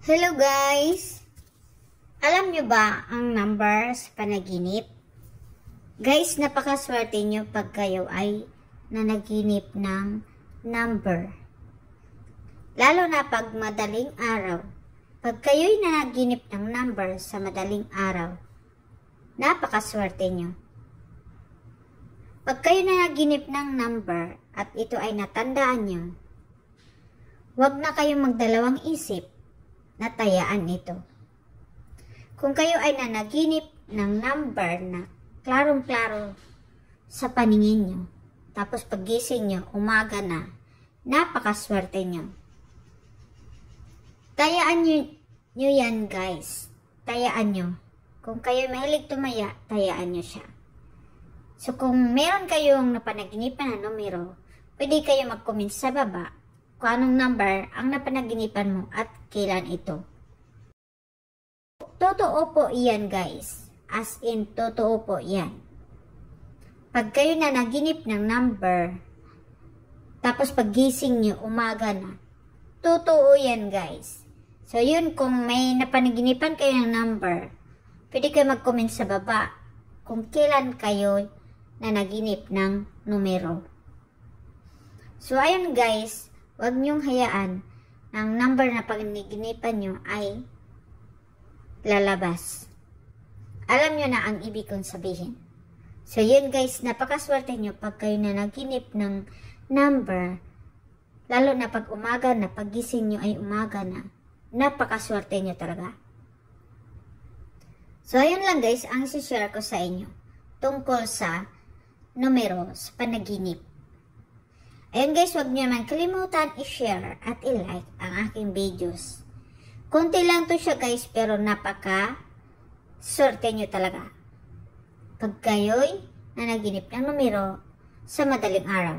Hello guys! Alam nyo ba ang number sa panaginip? Guys, napakaswerte nyo pag kayo ay nanaginip ng number. Lalo na pag madaling araw. Pag kayo'y nanaginip ng number sa madaling araw, napakaswerte nyo. Pag kayo nanaginip ng number at ito ay natandaan nyo, huwag na kayong magdalawang isip na tayaan ito. Kung kayo ay nanaginip ng number na klarong-klaro sa paningin nyo, tapos pagising nyo, umaga na, napakaswerte nyo. Tayaan nyo, nyo yan guys. Tayaan nyo. Kung kayo mahilig tumaya, tayaan nyo siya. So kung meron kayong napanaginipan na numero, pwede kayo mag-comment sa baba kung anong number ang napanaginipan mo at kailan ito. Totoo po iyan guys. As in, totoo po iyan. Pag kayo na naginip ng number, tapos paggising nyo, umaga na, totoo yan guys. So yun, kung may napanaginipan kayo ng number, pwede kayo mag-comment sa baba kung kailan kayo na naginip ng numero. So ayun guys, Huwag niyong hayaan ang number na paniginipan niyo ay lalabas. Alam niyo na ang ibig kong sabihin. So yun guys, napakaswerte niyo pag kayo na naginip ng number, lalo na pag umaga na, pagising niyo ay umaga na, napakaswerte niyo talaga. So ayun lang guys, ang share ko sa inyo tungkol sa numero sa panaginip. Ayun guys, huwag niyo naman kalimutan i-share at i-like ang aking videos. Kunti lang to siya guys, pero napaka swerte nyo talaga. Pag kayo'y nanaginip ng numero sa madaling araw.